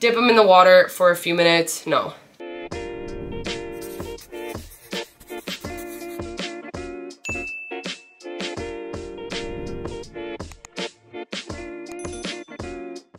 dip them in the water for a few minutes. No,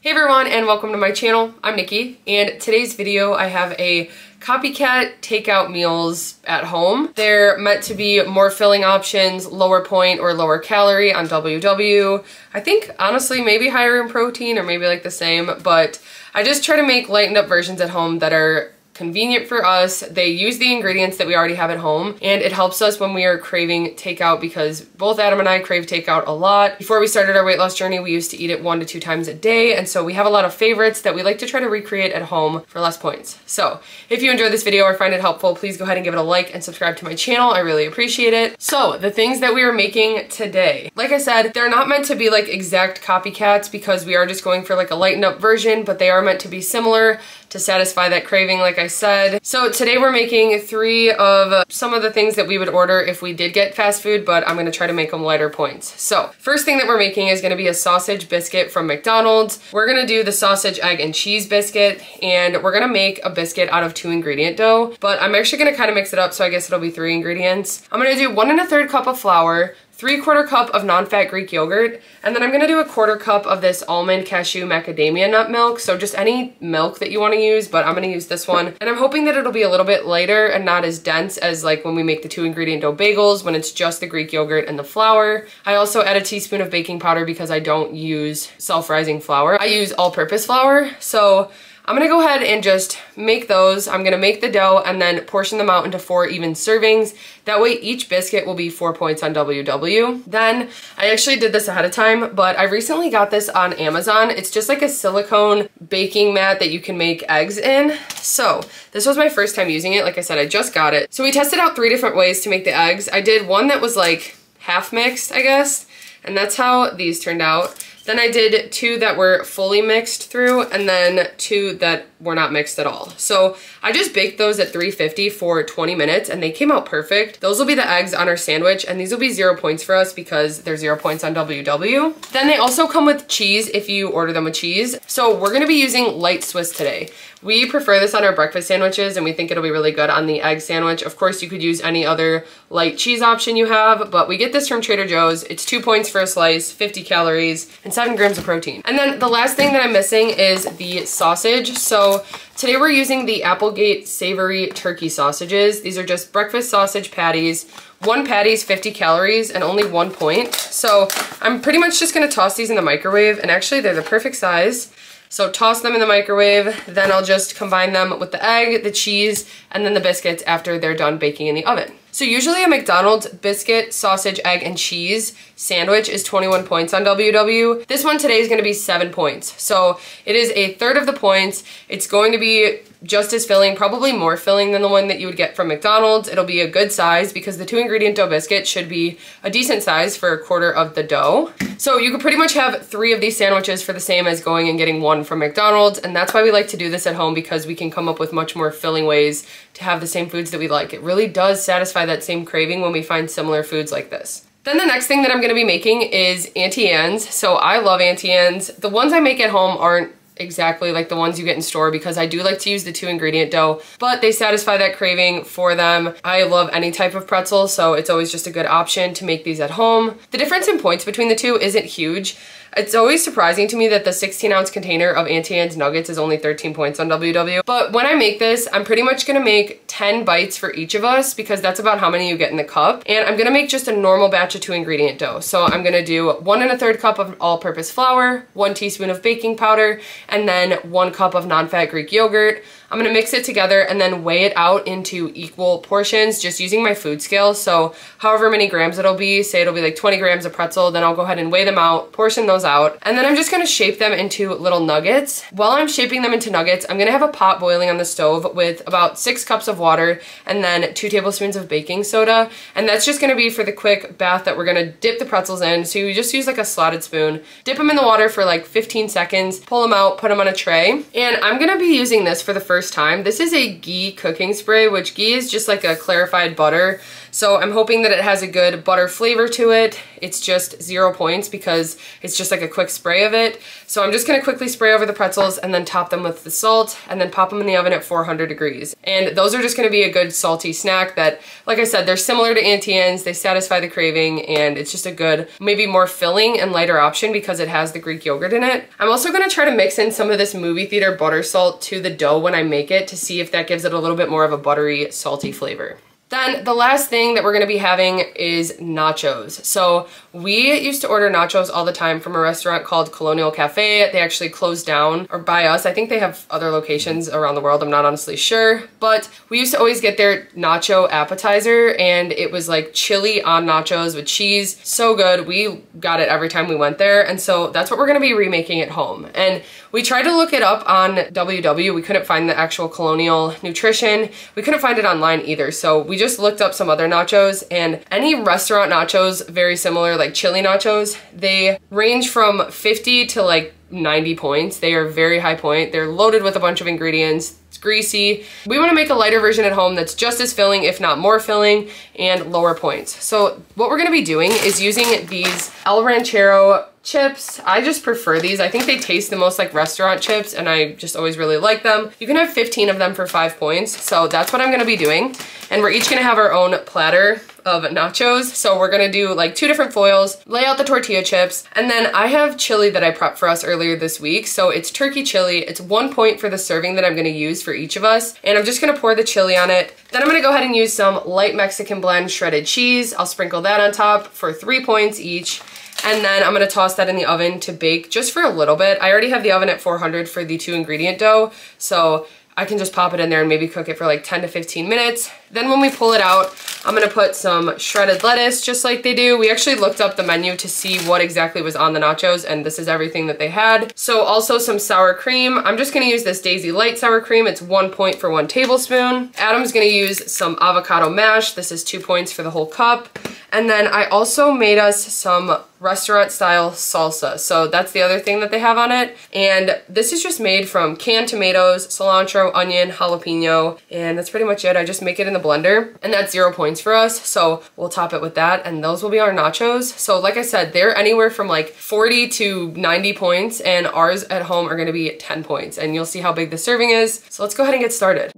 Hey everyone and welcome to my channel. I'm Nikki and today's video I have a copycat takeout meals at home. They're meant to be more filling options, lower point or lower calorie on WW. I think honestly maybe higher in protein or maybe like the same but I just try to make lightened up versions at home that are convenient for us. They use the ingredients that we already have at home and it helps us when we are craving takeout because both Adam and I crave takeout a lot. Before we started our weight loss journey, we used to eat it one to two times a day and so we have a lot of favorites that we like to try to recreate at home for less points. So if you enjoyed this video or find it helpful, please go ahead and give it a like and subscribe to my channel. I really appreciate it. So the things that we are making today, like I said, they're not meant to be like exact copycats because we are just going for like a lightened up version, but they are meant to be similar to satisfy that craving like I said. So today we're making three of uh, some of the things that we would order if we did get fast food, but I'm gonna try to make them lighter points. So first thing that we're making is gonna be a sausage biscuit from McDonald's. We're gonna do the sausage, egg, and cheese biscuit, and we're gonna make a biscuit out of two ingredient dough, but I'm actually gonna kind of mix it up, so I guess it'll be three ingredients. I'm gonna do one and a third cup of flour, three quarter cup of non-fat Greek yogurt, and then I'm gonna do a quarter cup of this almond cashew macadamia nut milk. So just any milk that you wanna use, but I'm gonna use this one. And I'm hoping that it'll be a little bit lighter and not as dense as like when we make the two ingredient dough bagels when it's just the Greek yogurt and the flour. I also add a teaspoon of baking powder because I don't use self-rising flour. I use all-purpose flour. So I'm gonna go ahead and just make those. I'm gonna make the dough and then portion them out into four even servings. That way each biscuit will be four points on WW. Then, I actually did this ahead of time, but I recently got this on Amazon. It's just like a silicone baking mat that you can make eggs in. So, this was my first time using it. Like I said, I just got it. So we tested out three different ways to make the eggs. I did one that was like half mixed, I guess. And that's how these turned out. Then I did two that were fully mixed through and then two that were not mixed at all. So I just baked those at 350 for 20 minutes and they came out perfect. Those will be the eggs on our sandwich and these will be zero points for us because they're zero points on WW. Then they also come with cheese if you order them with cheese. So we're gonna be using light Swiss today. We prefer this on our breakfast sandwiches and we think it'll be really good on the egg sandwich. Of course, you could use any other light cheese option you have, but we get this from Trader Joe's. It's two points for a slice, 50 calories, and seven grams of protein. And then the last thing that I'm missing is the sausage. So today we're using the Applegate Savory Turkey Sausages. These are just breakfast sausage patties. One patty is 50 calories and only one point. So I'm pretty much just gonna toss these in the microwave and actually they're the perfect size. So toss them in the microwave, then I'll just combine them with the egg, the cheese, and then the biscuits after they're done baking in the oven. So usually a McDonald's biscuit, sausage, egg, and cheese sandwich is 21 points on WW. This one today is gonna be seven points. So it is a third of the points. It's going to be just as filling, probably more filling than the one that you would get from McDonald's. It'll be a good size because the two ingredient dough biscuit should be a decent size for a quarter of the dough. So you could pretty much have three of these sandwiches for the same as going and getting one from McDonald's. And that's why we like to do this at home because we can come up with much more filling ways to have the same foods that we like. It really does satisfy that same craving when we find similar foods like this. Then the next thing that I'm gonna be making is Auntie Anne's. So I love Auntie Anne's. The ones I make at home aren't exactly like the ones you get in store because I do like to use the two ingredient dough, but they satisfy that craving for them. I love any type of pretzel, so it's always just a good option to make these at home. The difference in points between the two isn't huge. It's always surprising to me that the 16 ounce container of Auntie Anne's nuggets is only 13 points on WW. But when I make this, I'm pretty much gonna make 10 bites for each of us because that's about how many you get in the cup. And I'm gonna make just a normal batch of two ingredient dough. So I'm gonna do one and a third cup of all purpose flour, one teaspoon of baking powder, and then one cup of non-fat Greek yogurt. I'm gonna mix it together and then weigh it out into equal portions just using my food scale. So however many grams it'll be, say it'll be like 20 grams of pretzel, then I'll go ahead and weigh them out, portion those out, and then I'm just gonna shape them into little nuggets. While I'm shaping them into nuggets, I'm gonna have a pot boiling on the stove with about six cups of water and then two tablespoons of baking soda. And that's just gonna be for the quick bath that we're gonna dip the pretzels in. So you just use like a slotted spoon, dip them in the water for like 15 seconds, pull them out, put them on a tray. And I'm gonna be using this for the first time. This is a ghee cooking spray, which ghee is just like a clarified butter. So I'm hoping that it has a good butter flavor to it. It's just zero points because it's just like a quick spray of it. So I'm just gonna quickly spray over the pretzels and then top them with the salt and then pop them in the oven at 400 degrees. And those are just gonna be a good salty snack that, like I said, they're similar to Auntie Anne's. They satisfy the craving and it's just a good, maybe more filling and lighter option because it has the Greek yogurt in it. I'm also gonna try to mix in some of this movie theater butter salt to the dough when I make it to see if that gives it a little bit more of a buttery, salty flavor. Then the last thing that we're gonna be having is nachos. So we used to order nachos all the time from a restaurant called Colonial Cafe. They actually closed down, or by us. I think they have other locations around the world. I'm not honestly sure. But we used to always get their nacho appetizer and it was like chili on nachos with cheese. So good. We got it every time we went there. And so that's what we're gonna be remaking at home. And we tried to look it up on WW. We couldn't find the actual Colonial Nutrition. We couldn't find it online either. So we just looked up some other nachos and any restaurant nachos very similar like chili nachos, they range from 50 to like 90 points. They are very high point. They're loaded with a bunch of ingredients. It's greasy. We wanna make a lighter version at home that's just as filling, if not more filling, and lower points. So what we're gonna be doing is using these El Ranchero chips. I just prefer these. I think they taste the most like restaurant chips and I just always really like them. You can have 15 of them for five points. So that's what I'm gonna be doing. And we're each gonna have our own platter of nachos. So we're gonna do like two different foils, lay out the tortilla chips, and then I have chili that I prepped for us earlier this week. So it's turkey chili. It's one point for the serving that I'm gonna use for each of us. And I'm just gonna pour the chili on it. Then I'm gonna go ahead and use some light Mexican blend shredded cheese. I'll sprinkle that on top for three points each. And then I'm gonna toss that in the oven to bake just for a little bit. I already have the oven at 400 for the two ingredient dough, so I can just pop it in there and maybe cook it for like 10 to 15 minutes. Then when we pull it out, I'm gonna put some shredded lettuce just like they do. We actually looked up the menu to see what exactly was on the nachos and this is everything that they had. So also some sour cream. I'm just gonna use this Daisy Light sour cream. It's one point for one tablespoon. Adam's gonna use some avocado mash. This is two points for the whole cup. And then I also made us some restaurant style salsa. So that's the other thing that they have on it. And this is just made from canned tomatoes, cilantro, onion, jalapeno, and that's pretty much it. I just make it in the blender and that's zero points for us. So we'll top it with that and those will be our nachos. So like I said, they're anywhere from like 40 to 90 points and ours at home are gonna be 10 points and you'll see how big the serving is. So let's go ahead and get started.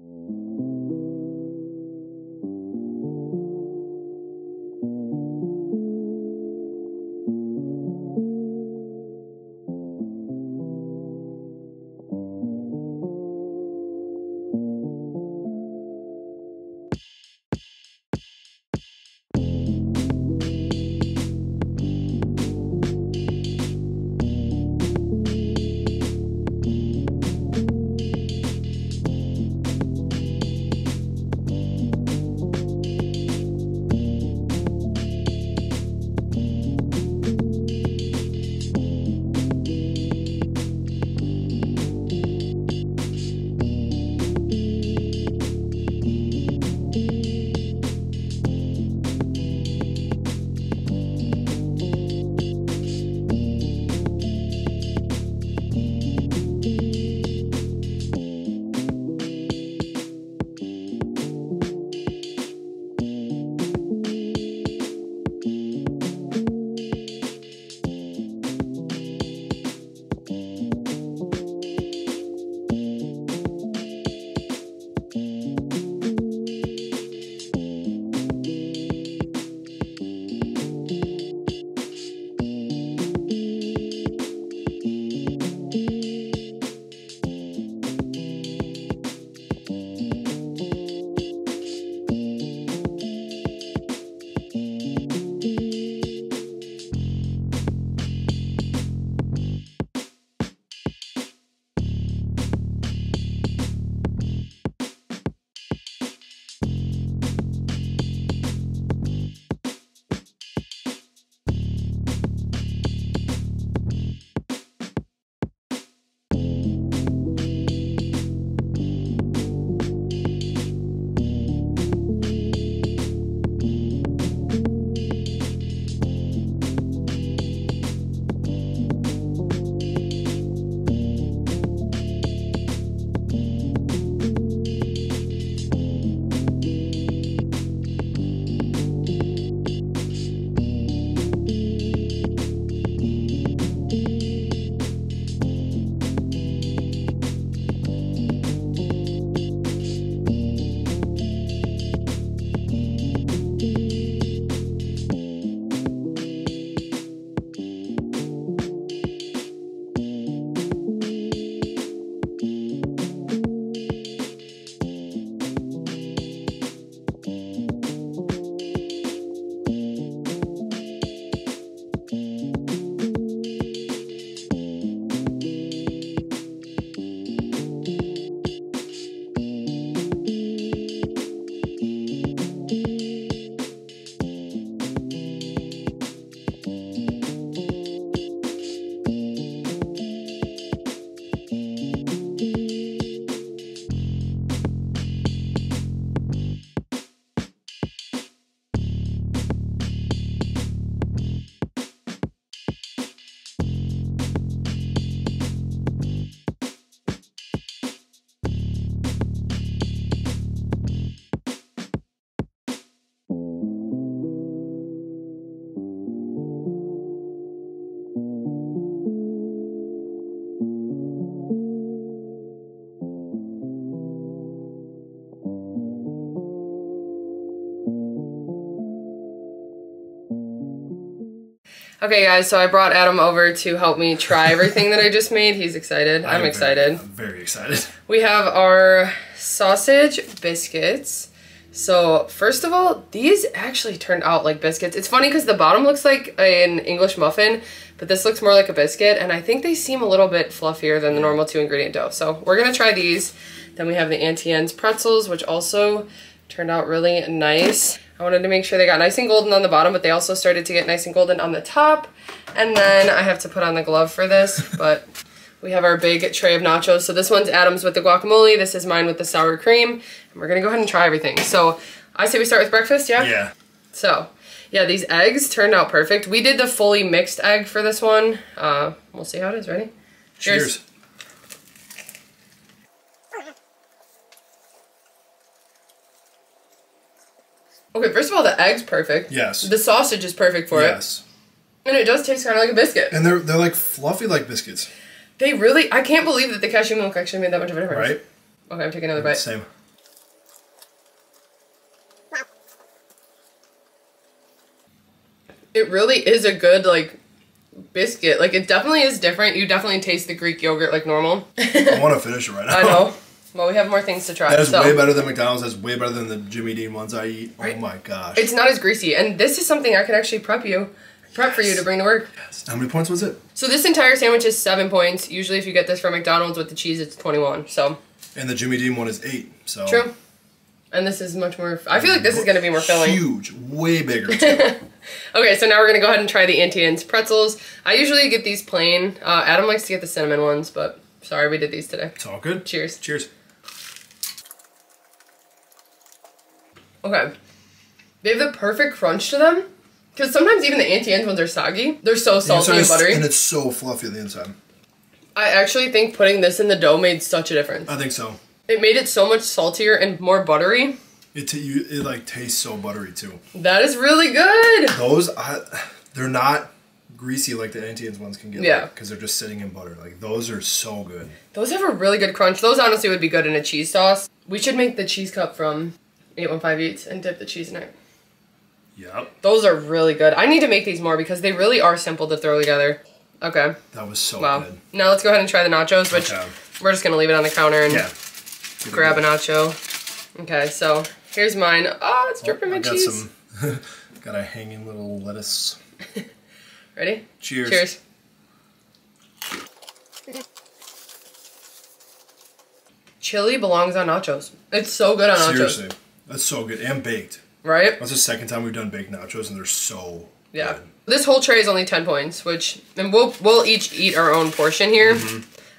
Okay, guys, so I brought Adam over to help me try everything that I just made. He's excited. I'm, very- excited. I'm very excited. We have our sausage biscuits. So, first of all, these actually turned out like biscuits. It's funny because the bottom looks like an English muffin, but this looks more like a biscuit, and I think they seem a little bit fluffier than the normal two ingredient dough. So, we're gonna try these. Then we have the Auntie Anne's pretzels, which also turned out really nice. I wanted to make sure they got nice and golden on the bottom, but they also started to get nice and golden on the top. And then I have to put on the glove for this, but we have our big tray of nachos. So this one's Adam's with the guacamole. This is mine with the sour cream. And we're gonna go ahead and try everything. So I say we start with breakfast, yeah? Yeah. So, yeah, these eggs turned out perfect. We did the fully mixed egg for this one. Uh, we'll see how it is. Ready? Cheers. Cheers. Okay, first of all, the egg's perfect. Yes. The sausage is perfect for it. yes. And it does taste kind of like a biscuit. And they're they're like fluffy like biscuits, They really, I can't believe that the cashew milk actually made that much of a difference. right? Okay, I'm taking another bite. Same. It really is a good, like, biscuit. Like, it definitely is different. You definitely taste the Greek yogurt like normal. I want to finish it right now. I know. Well, we have more things to try. That is so. way better than McDonald's. That's way better than the Jimmy Dean ones I eat. Right. Oh my gosh. It's not as greasy. And this is something I could actually prep you, prep for you to bring to work. Yes. How many points was it? So this entire sandwich is seven points. Usually if you get this from McDonald's with the cheese, it's 21. So, And the Jimmy Dean one is eight. So true. And this is much more, I feel like this is going to be more filling. Huge, way bigger. Too. Okay, so now we're gonna go ahead and try the Auntie Anne's pretzels. I usually get these plain. Uh, Adam likes to get the cinnamon ones, but sorry, we did these today. it's all good. Cheers. Cheers. Okay. They have the perfect crunch to them. Because sometimes even the Auntie Anne's ones are soggy. They're so salty and buttery. and it's so fluffy on the inside. I actually think putting this in the dough made such a difference. I think so. It made it so much saltier and more buttery. It t- you, it like tastes so buttery too. That is really good. Those I, they're not greasy like the Auntie Anne's ones can get. Yeah. Because they're just sitting in butter. Like those are so good. Those have a really good crunch. Those honestly would be good in a cheese sauce. We should make the cheese cup from 815 Eats and dip the cheese in it. Yep. Those are really good. I need to make these more because they really are simple to throw together. Okay. That was so Wow. good. Now let's go ahead and try the nachos, which Okay. we're just gonna leave it on the counter and Yeah. grab a nacho. Okay, so here's mine. Ah, oh, it's dripping I with got cheese. some. got a hanging little lettuce. Ready? Cheers. Cheers. Chili belongs on nachos. It's so good on nachos. Seriously, that's so good and baked. Right? That's the second time we've done baked nachos, and they're so Yeah. good. This whole tray is only 10 points, which, and we'll, we'll each eat our own portion here.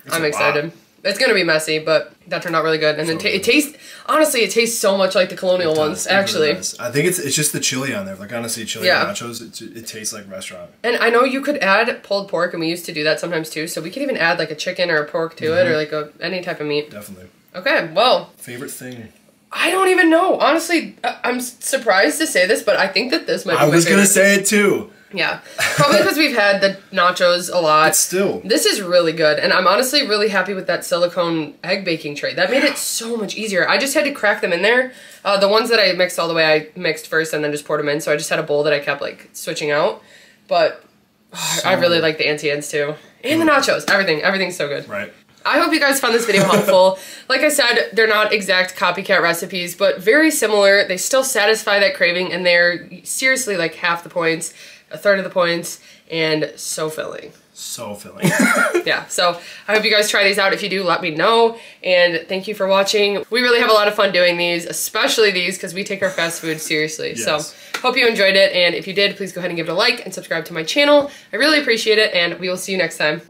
It's I'm excited. lot. It's gonna be messy, but that turned out really good. And then So ta- it tastes, honestly, it tastes so much like the colonial ones. Really actually. I think it's it's just the chili on there. Like honestly, chili Yeah. nachos, it, it tastes like restaurant. And I know you could add pulled pork, and we used to do that sometimes too. So we could even add like a chicken or a pork to Mm-hmm. it, or like a any type of meat. Definitely. Okay, well, Favorite thing. I don't even know. Honestly, I- I'm surprised to say this, but I think that this might. Be I was gonna say it too. Yeah, probably because we've had the nachos a lot. But still, This is really good, and I'm honestly really happy with that silicone egg baking tray. That made it so much easier. I just had to crack them in there. Uh, the ones that I mixed all the way, I mixed first and then just poured them in. So I just had a bowl that I kept like switching out. But oh, I really like the Auntie Anne's too, and the nachos. Everything, everything's so good. right? I hope you guys found this video helpful. like I said, they're not exact copycat recipes, but very similar. They still satisfy that craving, and they're seriously like half the points, a third of the points, and so filling. So filling. Yeah, so I hope you guys try these out. If you do, let me know. And thank you for watching. We really have a lot of fun doing these, especially these, because we take our fast food seriously. Yes. So hope you enjoyed it. And if you did, please go ahead and give it a like and subscribe to my channel. I really appreciate it, and we will see you next time.